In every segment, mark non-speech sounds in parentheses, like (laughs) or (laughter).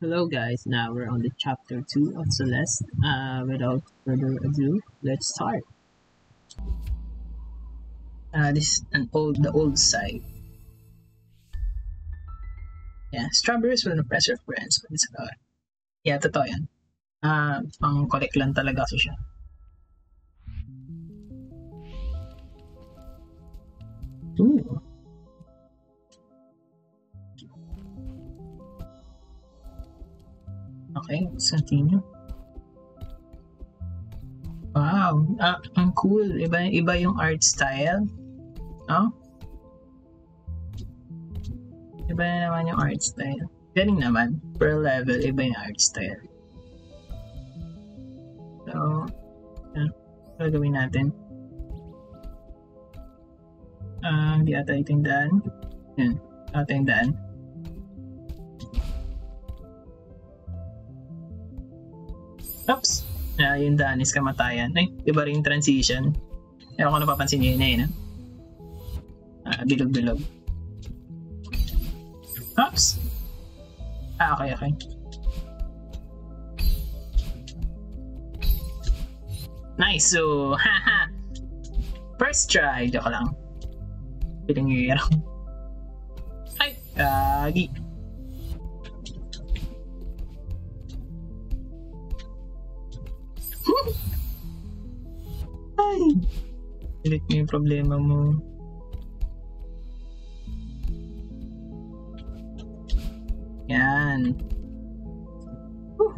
Hello guys, now we're on the chapter 2 of Celeste. Uh, without further ado, let's start. Uh, this is an old, the old side. Yeah, strawberries will impress your friends, but it's about Yeah, totoo yan. Ah, pang collect lang talaga siya. Ooh. Okay, let's continue. Wow, ah, ang cool. Iba, iba yung art style. No? Iba na naman yung art style. Galing naman. Per level, iba yung art style. So, yeah. Gagawin natin. Ah, hindi ata ito yung daan. Yan. Ata yung daan. Oops! Ah, yung daan is kamatayan. Ay, iba rin transition. Ewan ko napapansin nyo yun na yun. Ah, bilog-bilog. Oops! Ah, okay, okay. Nice! So, haha! First try. Joke lang. Piling yung (laughs) Ay! Kagi! Ay! Pilit mo yung problema mo. Yan. Whew.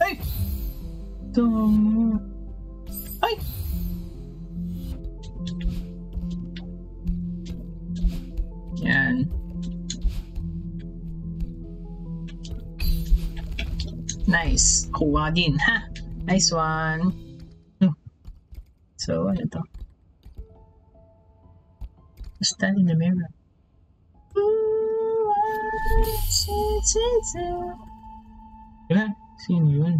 Ay! Ito. Ay! Yan. Nice. Kuha din, ha? Nice one. Hmm. So, ano to? Stand in the mirror. Wala. Sino yun?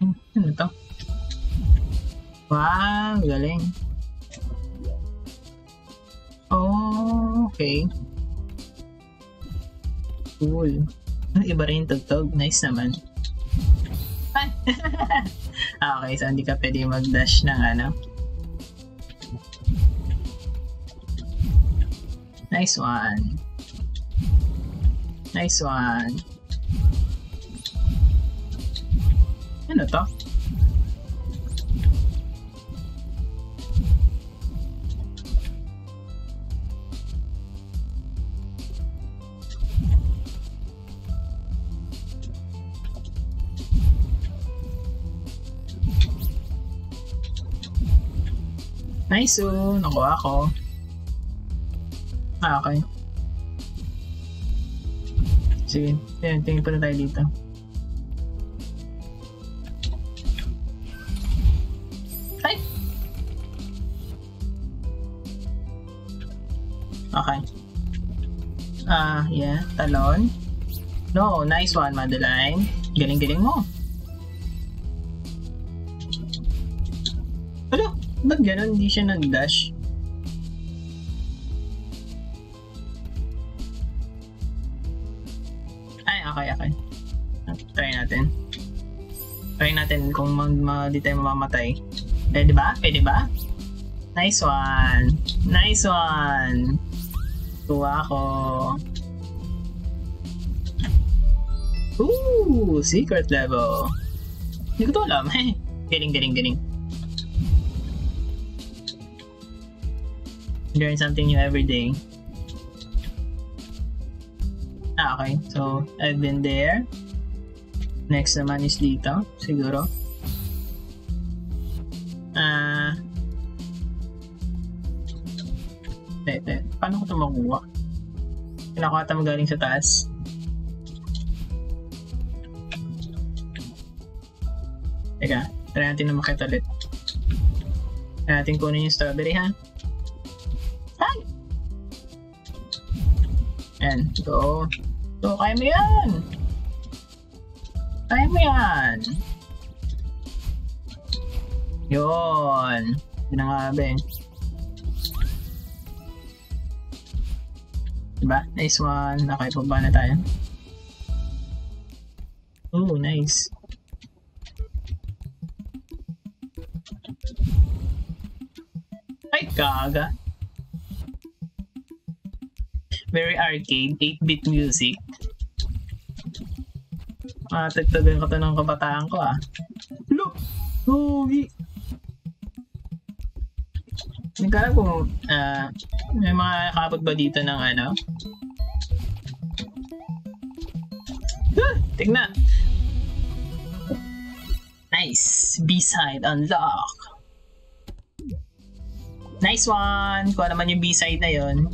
Hmm, Ano to? Wow, galing. Oh, okay. Cool. Iba rin tugtog. Nice naman. (laughs) Ah, okay, so hindi ka pwede mag-dash ng ano. Nice one. Nice one. Ano to? Nice oh, nakuha ko. Ah, okay. Sige, tingin, tingin pa na tayo dito. Ay! Okay. Ah, yeah, talon. No, nice one, Madeline. Galing-galing mo. Ba't ganun? Hindi siya nag-dash? Ay, okay, okay. Try natin. Try natin kung mag, mag di tayo mamamatay. Pwede ba? Pwede ba? Nice one. Nice one. Tuwa ko. Ooh, secret level. Hindi ko to alam. (laughs) galing, galing, galing. Learn something new every day. Ah, okay. So, I've been there. Next naman is dito, siguro. Ah... Uh, Tete, paano ko ito makuha? Kailangan ko ata magaling sa taas. Teka, try natin na makita ulit. Try natin kunin yung strawberry ha. Ay! Ayan, go. So, kaya mo yan! Kaya mo yan! Yun. Eh. Diba? Nice one. Nakaipa na tayo? Oh, nice. Ay, gaga. Very arcade, 8-bit music. Ah, tagtagan ko to ng kabataan ko ah. Look! Holy! Hindi ko alam ah, may mga kapag ba dito ng ano. Ah, tignan! Nice! B-side unlock! Nice one! Kung naman yung B-side na yon.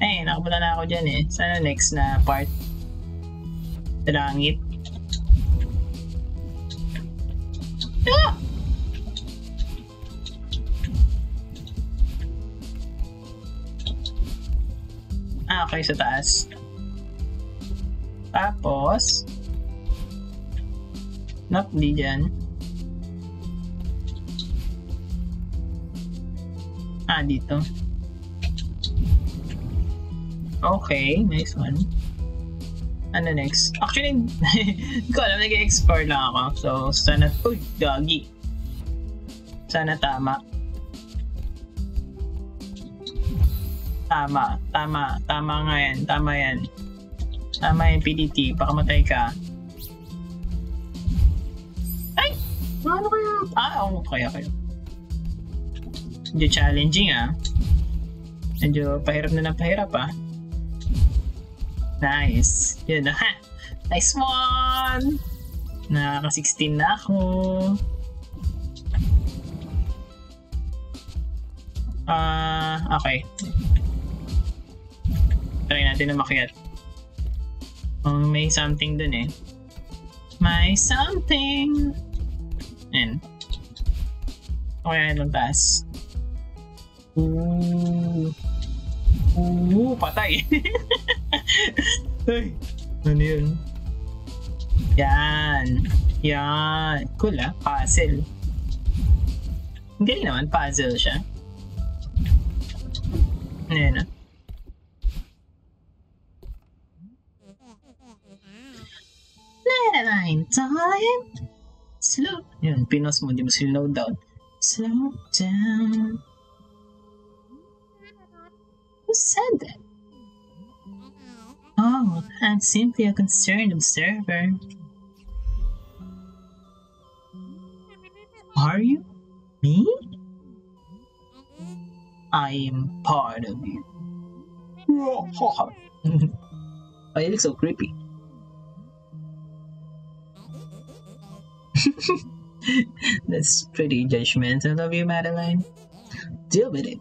Eh, nakapunta na ako dyan eh. Sana next na part? Langit. Ah! Ah, okay, sa taas. Tapos, Nope, di dyan. Ah, dito. Okay, nice one. Ano next? Actually, (laughs) hindi ko alam, nag-explore lang ako. So, sana, uy, doggy. Sana tama. Tama, tama, tama nga yan, tama yan. Tama yan, PDT, baka matay ka. Ay! Ano kaya? Ah, oo, kaya kayo. Medyo challenging ah. Medyo pahirap na ng pahirap ah. Nice. Yun na. Nice one! Nakaka-16 na ako. Ah, uh, okay. Try natin na makiat. Um, may something dun eh. May something! Yan. Okay, lang taas. Ooh. Ooh, patay. (laughs) Ay, ano yun? Yan. Yan. Cool ah, puzzle. Ang galing naman, puzzle siya. Ayan ah. Nine time. Slow. Yun, pinos mo, di mo slow down. Slow down. Who said that? Oh, I'm simply a concerned observer. Are you? Me? I am part of you. (laughs) oh, you look so creepy. (laughs) That's pretty judgmental of you, Madeline. Deal with it.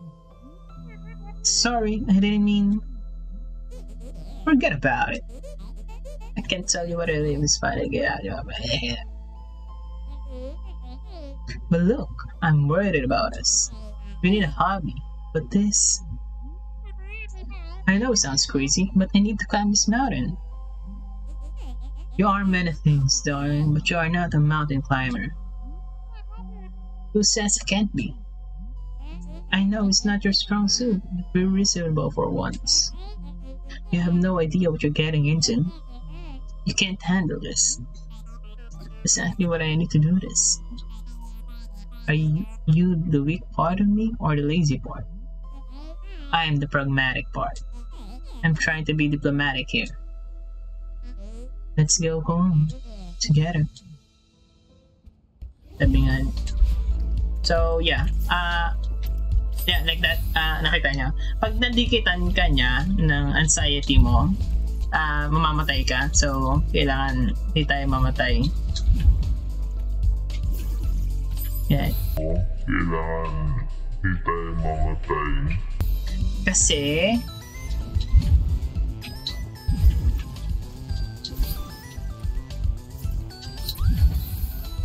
Sorry, I didn't mean. Forget about it. I can't tell you what it is trying to get out of my head. But look, I'm worried about us. We need a hobby, but this. I know it sounds crazy, but I need to climb this mountain. You are many things, darling, but you are not a mountain climber. Who says I can't be? I know it's not your strong suit, but be reasonable for once. You have no idea what you're getting into. You can't handle this. Exactly what I need to do this. Are you, you the weak part of me or the lazy part? I am the pragmatic part. I'm trying to be diplomatic here. Let's go home together. Sabi nga. So, yeah. Uh, yeah, like that. Uh, nakita niya. Pag nadikitan ka niya ng anxiety mo, uh, mamamatay ka. So, kailangan hindi tayo mamatay. Yeah. Kailangan hindi tayo mamatay. Kasi,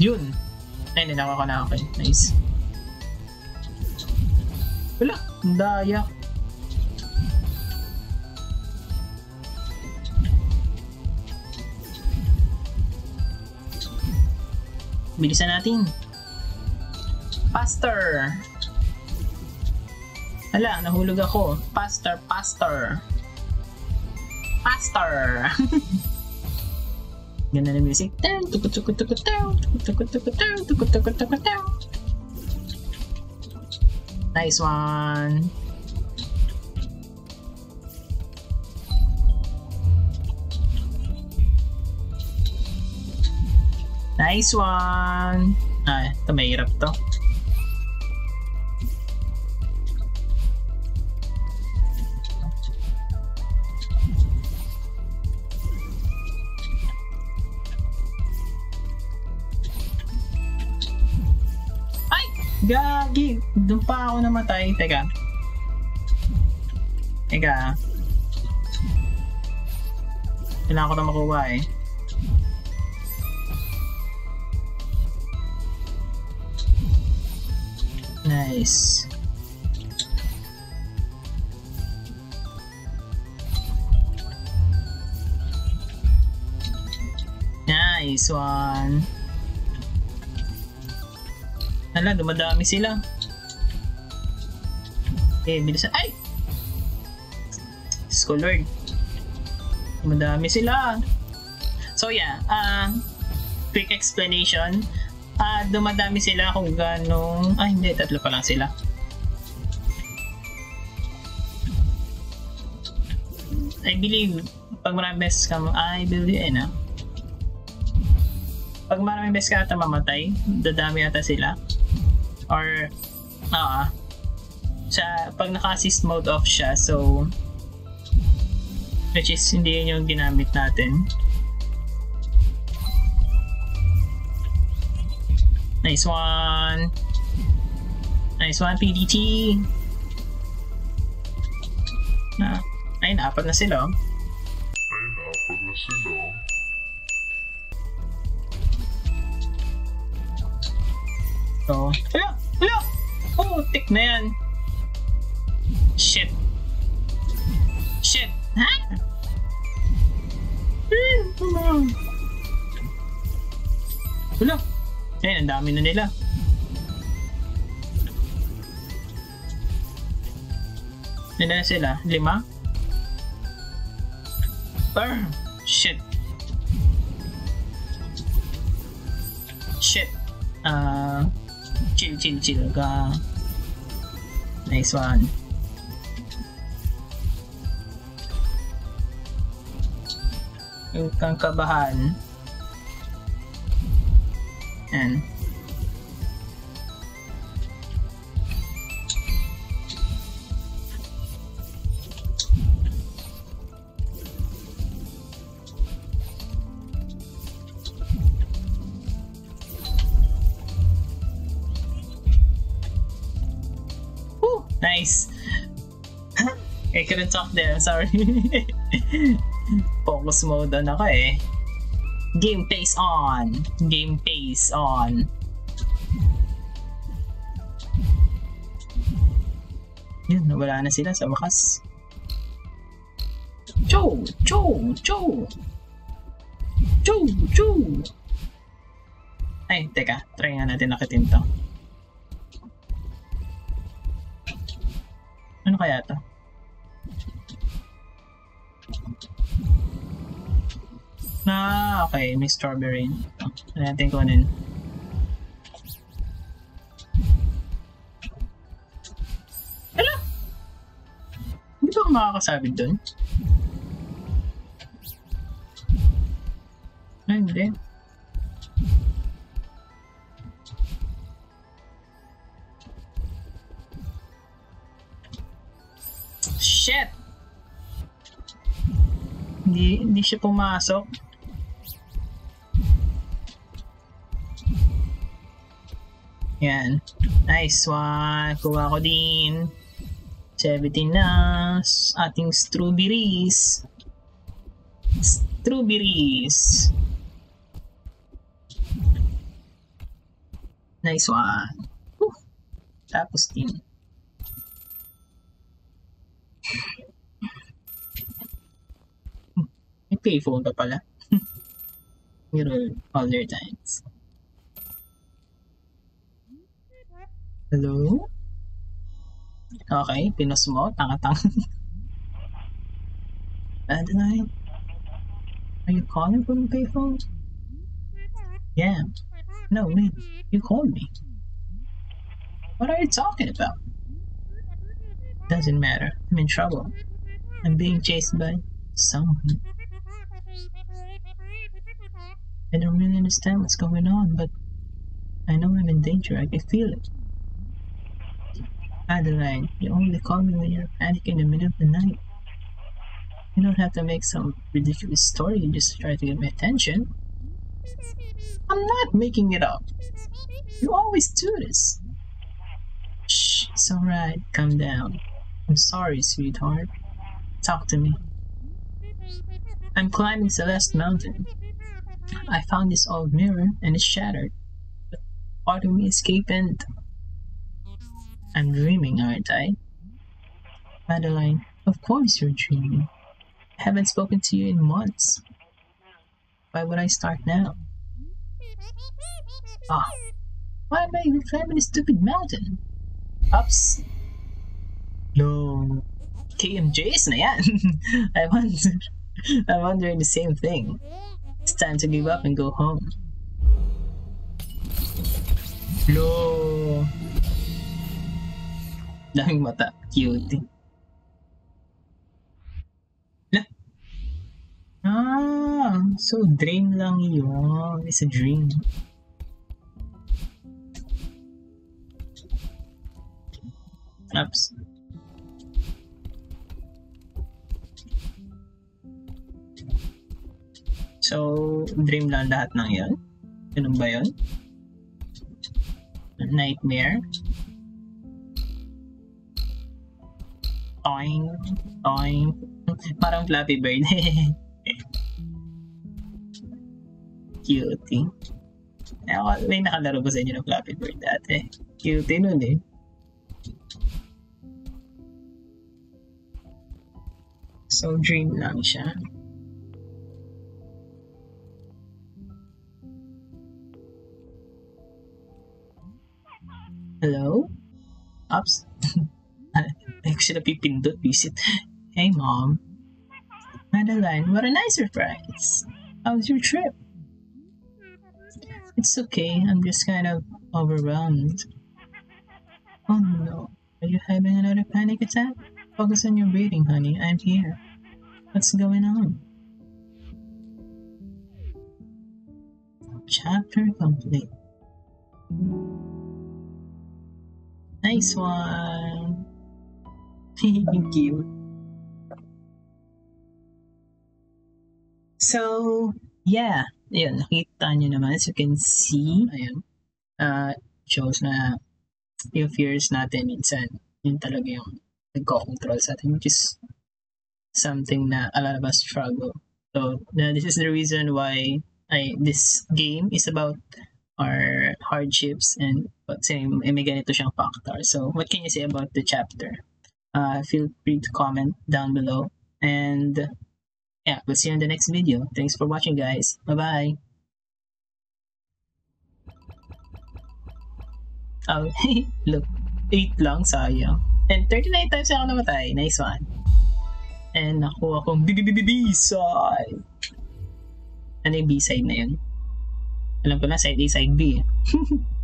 Yun. Ay, ninaka ko na ako. Nice. Wala. Daya. bilisan natin. Faster! Ala, nahulog ako. Faster, faster. Faster! Ganda na music. Nice one. Nice one. Ah, ito mahirap to. Gagi! Doon pa ako namatay. Teka. Teka. Kailangan ko na makuha eh. Nice. Nice one. Hala, dumadami sila. Okay, bilisan. Ay! Diyos Lord. Dumadami sila. So yeah, uh, quick explanation. Ah, dumadami sila kung ganong... Ay, hindi. Tatlo pa lang sila. I believe, pag maraming beses ka... I believe, eh, na. Pag maraming beses ka ata mamatay, dadami ata sila. Or, ah, sa pag naka-assist mode off siya, so, which is hindi yun yung ginamit natin. Nice one. Nice one, PDT. Na, ay, naapat na sila. oh. Ay, naapat na sila. So, hala! Tick na yan. Shit. Shit. Ha? Hala! Ayun, ang dami na nila. Ilan na sila? Lima? Burn! Shit. Shit. Ah... chill, chill, chill ka. Nice one. Huwag kang kabahan. Yan. Nice. (laughs) I couldn't talk there. Sorry. (laughs) Focus mode on ako eh. Game face on. Game face on. Yun, nawala na sila sa wakas. Joe! Joe! Joe! Joe! Joe! Ay, teka. Try nga natin nakitin to. Ano kaya to? Ah, okay. May strawberry. Ano natin kunin? Hala! Hindi ba ako makakasabit doon? Ay, hindi. Shit! Hindi, hindi siya pumasok. Yan. Nice one. Kuha ko din. 17 na. Ating strawberries. Strawberries. Nice one. Whew. Tapos din. Payphone pa pala. Mirror all your times. Hello? Okay, pinos mo. Tanga-tanga. (laughs) Adeline? Are you calling from the payphone? Yeah. No, wait. You called me. What are you talking about? Doesn't matter. I'm in trouble. I'm being chased by someone. I don't really understand what's going on, but I know I'm in danger. I can feel it. Adeline, you only call me when you're panicking in the middle of the night. You don't have to make some ridiculous story, you just try to get my attention. I'm not making it up. You always do this. Shh, it's alright. Calm down. I'm sorry, sweetheart. Talk to me. I'm climbing Celeste Mountain. I found this old mirror and it's shattered. Part of me escaped and I'm dreaming, aren't I? Madeline, of course you're dreaming. I haven't spoken to you in months. Why would I start now? Ah, why am I even climbing this stupid mountain? Ups. No. KMJs na yan. I wonder, (laughs) I'm wondering the same thing. Time to give up and go home. No. Daming mata. Cute. La. Ah, so dream lang yun. It's a dream. Oops. So, dream lang lahat ng yun? Ganun ba yun? Nightmare? Toing, toing. Parang Flappy Bird. (laughs) Cutie. Eh, ako, may nakalaro ko sa inyo ng Flappy Bird dati. Cutie nun eh. So, dream lang siya. Hello? Ops? Sila pipindot, visit. Hey, Mom. Madeline, what a nice surprise. How was your trip? It's okay, I'm just kind of overwhelmed. Oh no, are you having another panic attack? Focus on your breathing, honey. I'm here. What's going on? Chapter complete. Nice one. (laughs) Thank you. So, yeah. Ayun, nakita nyo naman. As you can see, ayun. Uh, shows na yung fears natin minsan, yun talaga yung nagko-control sa atin, which is something na a lot of us struggle. So, uh, this is the reason why I, this game is about our hardships and but say may ganito siyang factor. So, what can you say about the chapter? Uh, feel free to comment down below. And yeah, we'll see you in the next video. Thanks for watching, guys. Bye-bye. Oh, (laughs) look. 8 lang, sayang. And 39 times ako namatay. Nice one. And nakuha akong B-B-B-B-B-side. Ano yung B-side na yun? Alam ko na, side A, side B. (laughs)